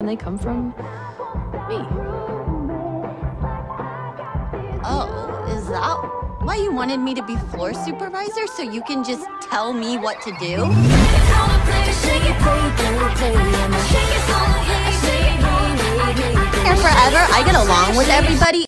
and they come from me. Oh, is that why you wanted me to be floor supervisor so you can just tell me what to do? Here forever, I get along with everybody.